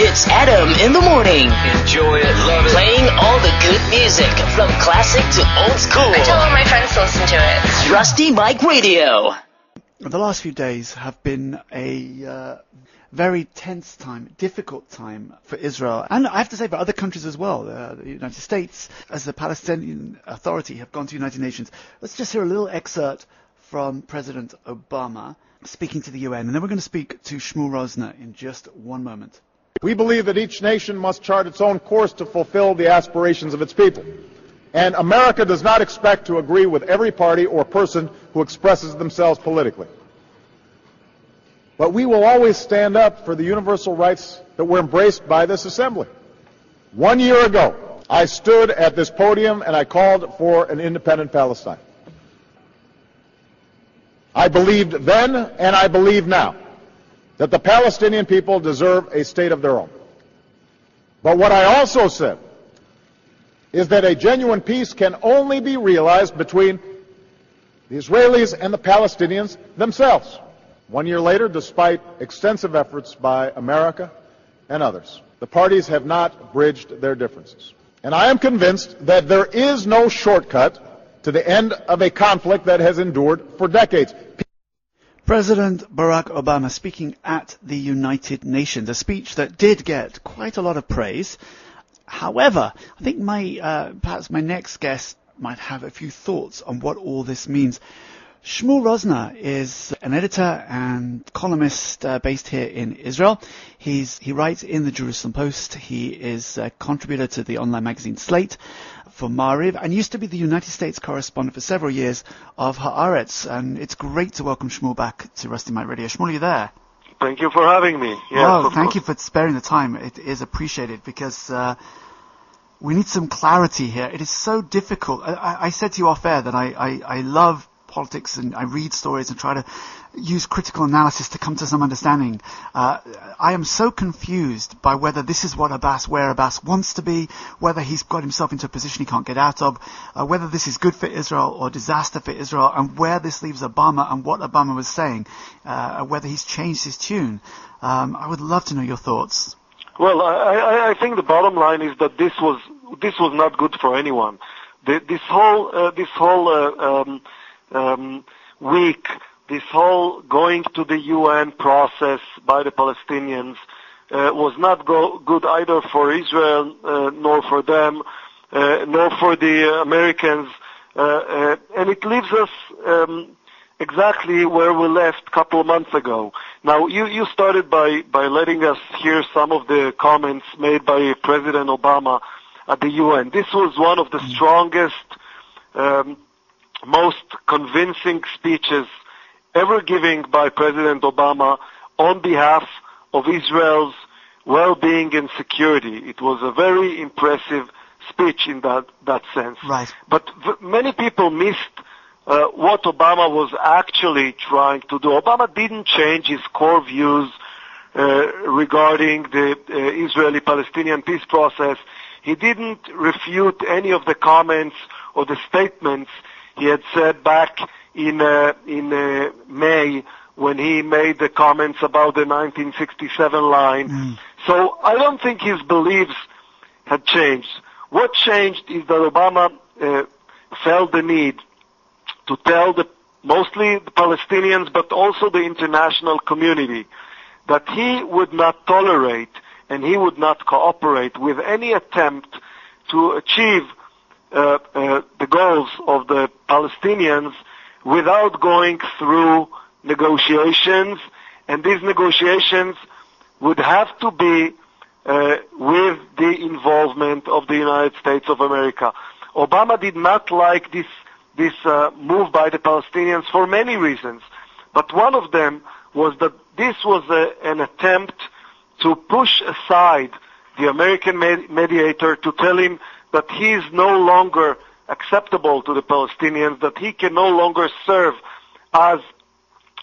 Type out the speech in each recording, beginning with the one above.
It's Adam in the morning. Enjoy it, love it. Playing all the good music from classic to old school. I tell all my friends to listen to it. Rusty Mike Radio. The last few days have been a uh, very tense time, difficult time for Israel, and I have to say for other countries as well. Uh, the United States, as the Palestinian Authority, have gone to the United Nations. Let's just hear a little excerpt from President Obama speaking to the UN, and then we're going to speak to Shmuel Rosner in just one moment. We believe that each nation must chart its own course to fulfill the aspirations of its people. And America does not expect to agree with every party or person who expresses themselves politically. But we will always stand up for the universal rights that were embraced by this assembly. One year ago, I stood at this podium and I called for an independent Palestine. I believed then and I believe now that the Palestinian people deserve a state of their own. But what I also said is that a genuine peace can only be realized between the Israelis and the Palestinians themselves. One year later, despite extensive efforts by America and others, the parties have not bridged their differences. And I am convinced that there is no shortcut to the end of a conflict that has endured for decades. President Barack Obama speaking at the United Nations, a speech that did get quite a lot of praise. However, I think my uh, perhaps my next guest might have a few thoughts on what all this means. Shmuel Rosner is an editor and columnist uh, based here in Israel. He's, he writes in the Jerusalem Post. He is a contributor to the online magazine Slate for Maariv and used to be the United States correspondent for several years of Haaretz. And it's great to welcome Shmuel back to Rusty Mike Radio. Shmuel, are you there? Thank you for having me. Yes, well, thank you for sparing the time. It is appreciated because uh, we need some clarity here. It is so difficult. I, I said to you off air that I, I, I love politics and I read stories and try to use critical analysis to come to some understanding. Uh, I am so confused by whether this is what Abbas, where Abbas wants to be, whether he's got himself into a position he can't get out of, uh, whether this is good for Israel or disaster for Israel, and where this leaves Obama and what Obama was saying, uh, whether he's changed his tune. Um, I would love to know your thoughts. Well, I, I, think the bottom line is that this was this was not good for anyone. The, this whole uh, this whole uh, um, um, week, this whole going to the UN process by the Palestinians uh, was not go- good either for Israel uh, nor for them, uh, nor for the Americans, uh, uh, and it leaves us um, exactly where we left a couple of months ago. Now, you, you started by, by letting us hear some of the comments made by President Obama at the UN. This was one of the mm. strongest um, most convincing speeches ever given by President Obama on behalf of Israel's well-being and security. It was a very impressive speech in that, that sense. Right. But v- many people missed uh, what Obama was actually trying to do. Obama didn't change his core views uh, regarding the uh, Israeli-Palestinian peace process. He didn't refute any of the comments or the statements he had said back in uh, in uh, May when he made the comments about the 1967 line. Mm. So I don't think his beliefs had changed. What changed is that Obama uh, felt the need to tell the mostly the Palestinians, but also the international community, that he would not tolerate and he would not cooperate with any attempt to achieve uh, uh, the goals of the Palestinians without going through negotiations, and these negotiations would have to be uh, with the involvement of the United States of America. Obama did not like this this uh, move by the Palestinians for many reasons, but one of them was that this was a, an attempt to push aside the American med- mediator to tell him that he is no longer acceptable to the Palestinians, that he can no longer serve as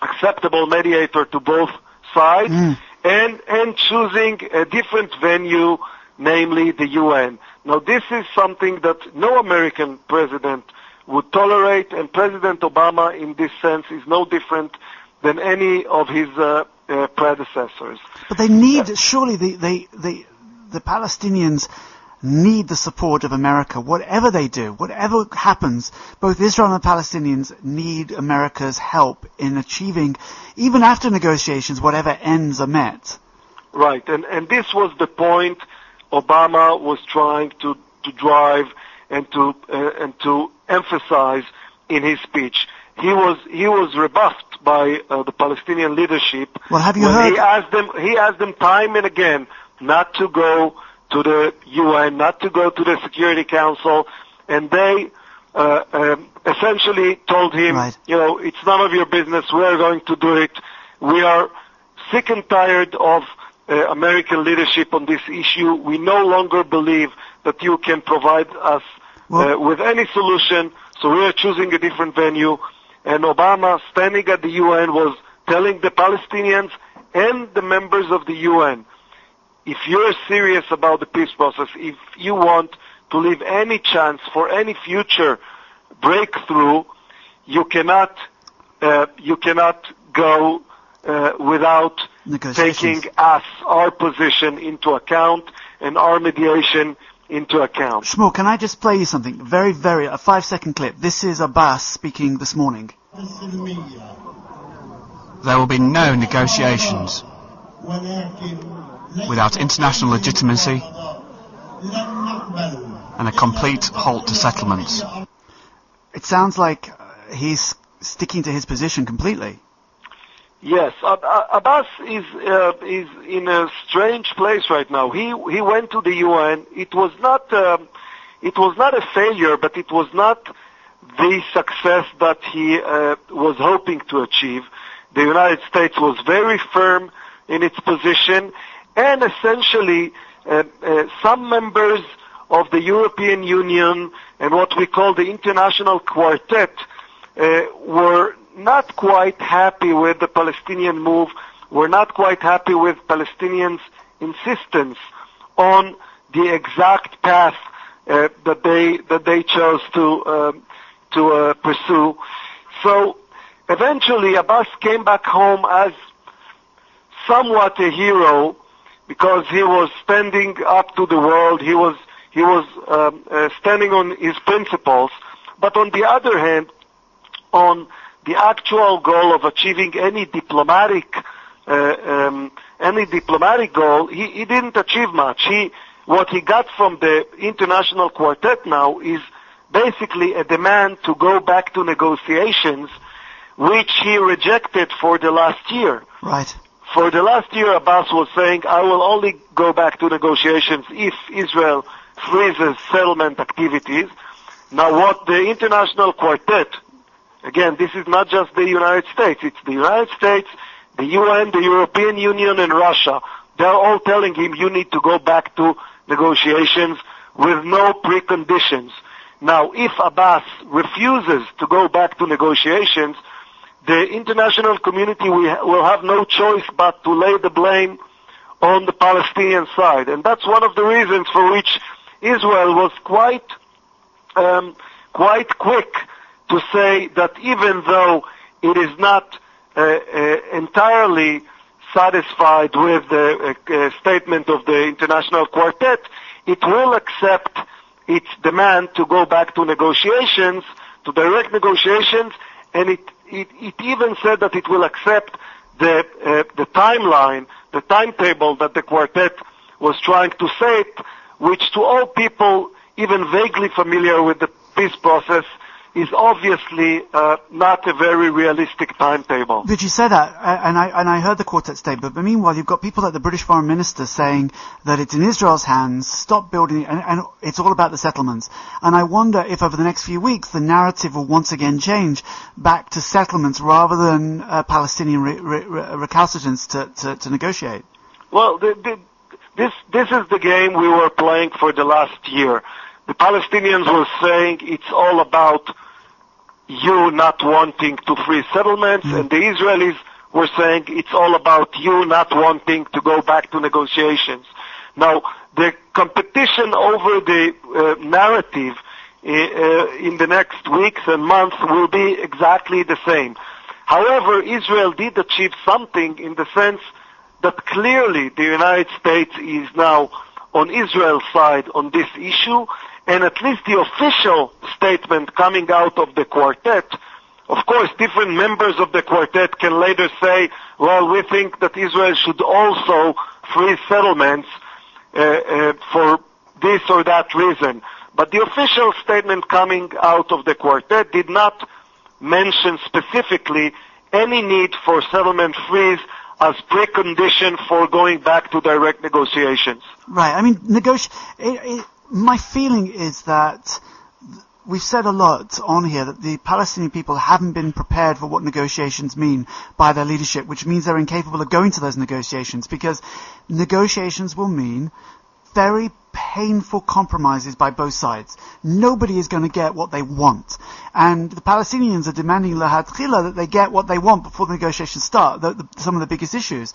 acceptable mediator to both sides, mm. and, and choosing a different venue, namely the UN. Now this is something that no American president would tolerate, and President Obama in this sense is no different than any of his uh, uh, predecessors. But they need, surely the, they, they, the Palestinians need the support of America. Whatever they do, whatever happens, both Israel and the Palestinians need America's help in achieving, even after negotiations, whatever ends are met. Right, and, and this was the point Obama was trying to, to drive and to, uh, and to emphasize in his speech. He was, he was rebuffed by uh, the Palestinian leadership Well, have you heard? he asked them, he asked them time and again not to go to the UN, not to go to the Security Council, and they uh, um, essentially told him, Right. you know, it's none of your business. We are going to do it. We are sick and tired of uh, American leadership on this issue. We no longer believe that you can provide us Well- uh, with any solution, so we are choosing a different venue. And Obama, standing at the UN, was telling the Palestinians and the members of the UN, if you're serious about the peace process, if you want to leave any chance for any future breakthrough, you cannot, uh, you cannot go uh, without taking us, our position into account and our mediation into account. Shmuel, can I just play you something? Very, very, a five second clip. This is Abbas speaking this morning. There will be no negotiations without international legitimacy and a complete halt to settlements. It sounds like uh, he's sticking to his position completely. Yes, Ab- Ab- Abbas is uh, is in a strange place right now. He he went to the UN. It was not um, it was not a failure, but it was not the success that he uh, was hoping to achieve. The United States was very firm in its position, and essentially uh, uh, some members of the European Union and what we call the International Quartet uh, were not quite happy with the Palestinian move, were not quite happy with Palestinians' insistence on the exact path uh, that they that they chose to um, to uh, pursue. So eventually, Abbas came back home as somewhat a hero because he was standing up to the world. He was he was um, uh, standing on his principles. But on the other hand, on the actual goal of achieving any diplomatic uh, um, any diplomatic goal, he, he didn't achieve much. He what he got from the international quartet now is basically a demand to go back to negotiations, which he rejected for the last year. Right. For the last year, Abbas was saying, I will only go back to negotiations if Israel freezes settlement activities. Now what the international quartet, again, this is not just the United States, it's the United States, the UN, the European Union, and Russia. They're all telling him you need to go back to negotiations with no preconditions. Now, if Abbas refuses to go back to negotiations, the international community will will have no choice but to lay the blame on the Palestinian side. And that's one of the reasons for which Israel was quite, um, quite quick to say that even though it is not uh, uh, entirely satisfied with the uh, uh, statement of the international quartet, it will accept its demand to go back to negotiations, to direct negotiations, and it, it, it even said that it will accept the, uh, the timeline, the timetable that the quartet was trying to set, which to all people even vaguely familiar with the peace process is obviously uh, not a very realistic timetable. Did you say that? Uh, And I and I heard the quartet statement. But meanwhile, you've got people like the British Foreign Minister saying that it's in Israel's hands. Stop building, and, and it's all about the settlements. And I wonder if over the next few weeks the narrative will once again change back to settlements rather than uh, Palestinian re- re- recalcitrance to, to, to negotiate. Well, the, the, this this is the game we were playing for the last year. The Palestinians were saying it's all about you not wanting to free settlements, and the Israelis were saying it's all about you not wanting to go back to negotiations. Now, the competition over the uh, narrative uh, uh, in the next weeks and months will be exactly the same. However, Israel did achieve something in the sense that clearly the United States is now on Israel's side on this issue, and at least the official statement coming out of the quartet, of course, different members of the quartet can later say, well, we think that Israel should also freeze settlements uh, uh, for this or that reason. But the official statement coming out of the quartet did not mention specifically any need for settlement freeze as precondition for going back to direct negotiations. Right. I mean, negoti- it, it, my feeling is that we've said a lot on here that the Palestinian people haven't been prepared for what negotiations mean by their leadership, which means they're incapable of going to those negotiations because negotiations will mean very painful compromises by both sides. Nobody is going to get what they want. And the Palestinians are demanding lahatchila that they get what they want before the negotiations start, the, the, some of the biggest issues.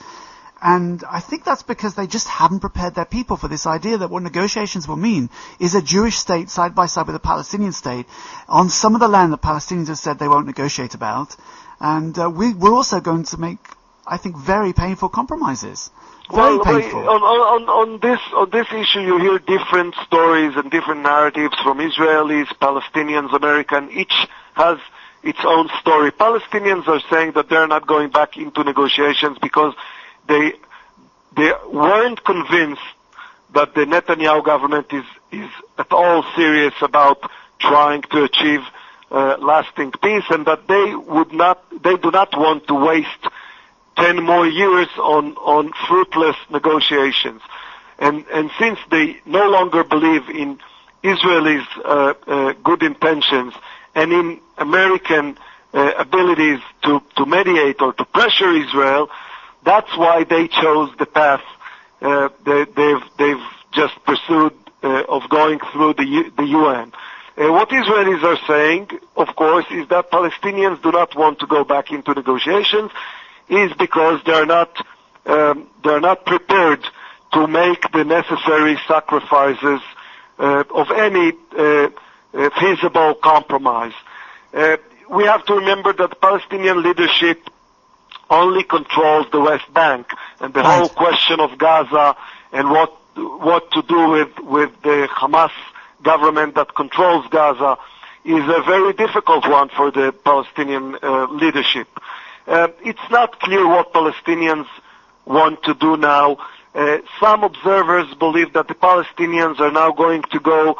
And I think that's because they just haven't prepared their people for this idea that what negotiations will mean is a Jewish state side by side with a Palestinian state on some of the land that Palestinians have said they won't negotiate about. And uh, we, we're also going to make, I think, very painful compromises. Very well, painful. On, on, on this on this issue, you hear different stories and different narratives from Israelis, Palestinians, American. Each has its own story. Palestinians are saying that they're not going back into negotiations because they they weren't convinced that the Netanyahu government is is at all serious about trying to achieve uh, lasting peace, and that they would not they do not want to waste 10 more years on, on fruitless negotiations. And, and since they no longer believe in Israelis' uh, uh, good intentions and in American uh, abilities to, to mediate or to pressure Israel, that's why they chose the path uh, they, they've, they've just pursued uh, of going through the, U, the UN. Uh, what Israelis are saying, of course, is that Palestinians do not want to go back into negotiations is because they're not um, they're not prepared to make the necessary sacrifices uh, of any uh, uh, feasible compromise. Uh, we have to remember that Palestinian leadership only controls the West Bank, and the Right. whole question of Gaza and what what to do with with the Hamas government that controls Gaza is a very difficult one for the Palestinian uh, leadership. Uh, it's not clear what Palestinians want to do now. Uh, some observers believe that the Palestinians are now going to go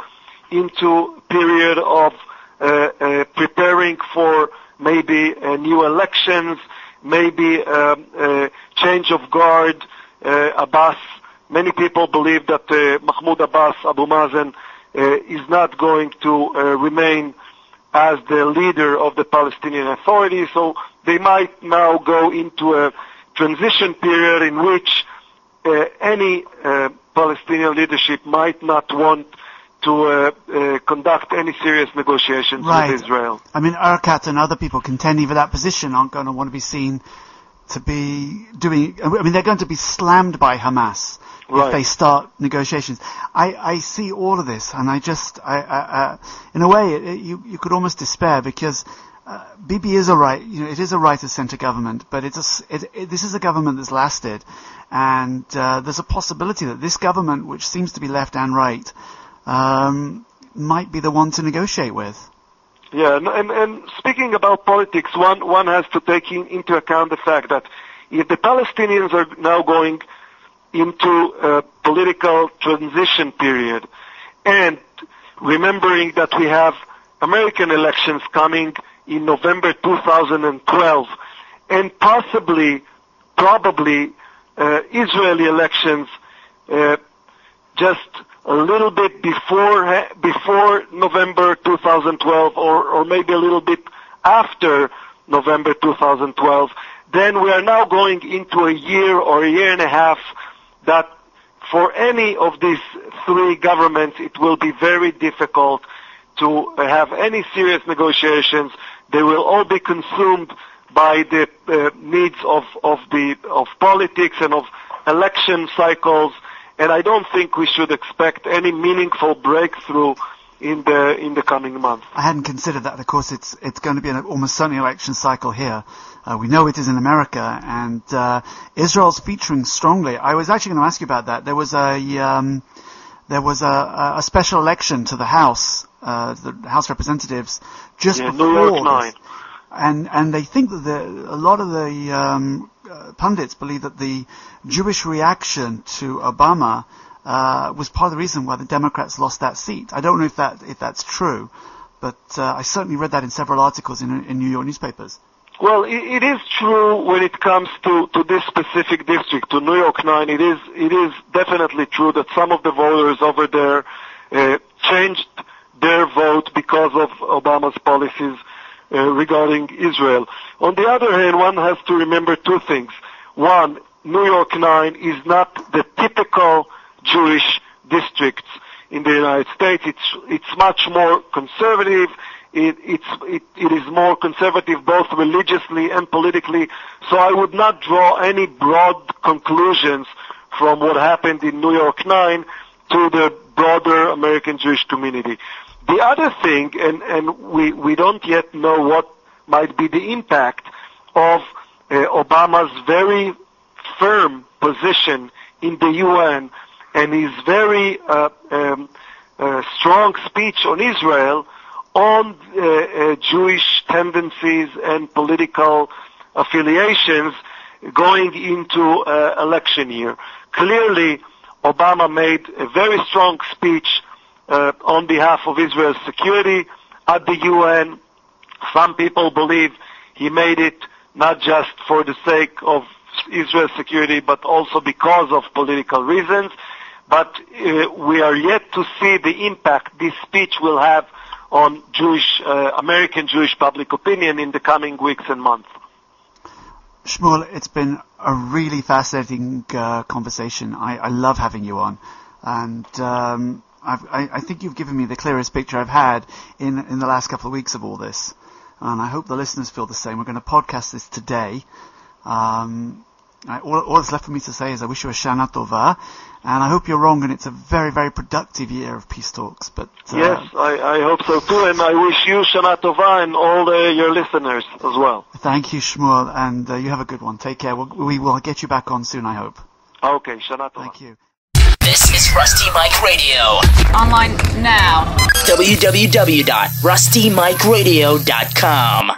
into a period of uh, uh, preparing for maybe uh, new elections, maybe um, uh, change of guard. Uh, Abbas, many people believe that uh, Mahmoud Abbas, Abu Mazen, uh, is not going to uh, remain as the leader of the Palestinian Authority. So they might now go into a transition period in which uh, any uh, Palestinian leadership might not want to uh, uh, conduct any serious negotiations Right. with Israel. I mean, Erekat and other people contending for that position aren't going to want to be seen to be doing. I mean, they're going to be slammed by Hamas if they start negotiations. I, I see all of this, and I just, I, I, uh, in a way, it, it, you you could almost despair because. Uh, Bibi is a right, you know, it is a right of centre government, but it's a it, it, this is a government that's lasted, and uh, there's a possibility that this government, which seems to be left and right, um, might be the one to negotiate with. Yeah, and, and, speaking about politics, one, one has to take in, into account the fact that if the Palestinians are now going into a political transition period, and remembering that we have American elections coming in November 2012, and possibly, probably, uh, Israeli elections uh, just a little bit before before November 2012, or or maybe a little bit after November 2012, then we are now going into a year or a year and a half that for any of these three governments it will be very difficult to have any serious negotiations. They will all be consumed by the uh, needs of, of the of politics and of election cycles and I don't think we should expect any meaningful breakthrough in the in the coming months. I hadn't considered that. Of course, it's it's going to be an almost certainly election cycle here. Uh, we know it is in America, and uh, Israel's featuring strongly. I was actually going to ask you about that. There was a um, there was a, a special election to the House, uh, the House Representatives, just Yeah, before New York this. nine. And and they think that the, a lot of the um, uh, pundits believe that the Jewish reaction to Obama uh, was part of the reason why the Democrats lost that seat. I don't know if that if that's true, but uh, I certainly read that in several articles in, in New York newspapers. Well, it, it is true when it comes to, to this specific district, to New York 9. It is, it is definitely true that some of the voters over there uh, changed their vote because of Obama's policies Uh, regarding Israel. On the other hand, one has to remember two things. One, New York 9 is not the typical Jewish districts in the United States. It's, it's much more conservative. It, it's, it, it is more conservative both religiously and politically. So I would not draw any broad conclusions from what happened in New York 9 to the broader American Jewish community. The other thing, and, and we, we don't yet know what might be the impact of uh, Obama's very firm position in the UN and his very uh, um, uh, strong speech on Israel on uh, uh, Jewish tendencies and political affiliations going into uh, election year. Clearly, Obama made a very strong speech uh, on behalf of Israel's security at the UN. Some people believe he made it not just for the sake of Israel's security, but also because of political reasons. But uh, we are yet to see the impact this speech will have on Jewish, uh, American Jewish public opinion in the coming weeks and months. Shmuel, it's been a really fascinating uh, conversation. I, I love having you on, and um, I, I think you've given me the clearest picture I've had in in the last couple of weeks of all this, and I hope the listeners feel the same. We're going to podcast this today. Um, I, all, all that's left for me to say is I wish you a Shana Tova, and I hope you're wrong, and it's a very, very productive year of peace talks. But uh, Yes, I, I hope so too, and I wish you Shana Tova and all the, your listeners as well. thank you, Shmuel, and uh, you have a good one. Take care. We'll, we will get you back on soon, I hope. Okay, Shana Tova. Thank you. This is Rusty Mike Radio. Online now. www.rustymikeradio.com.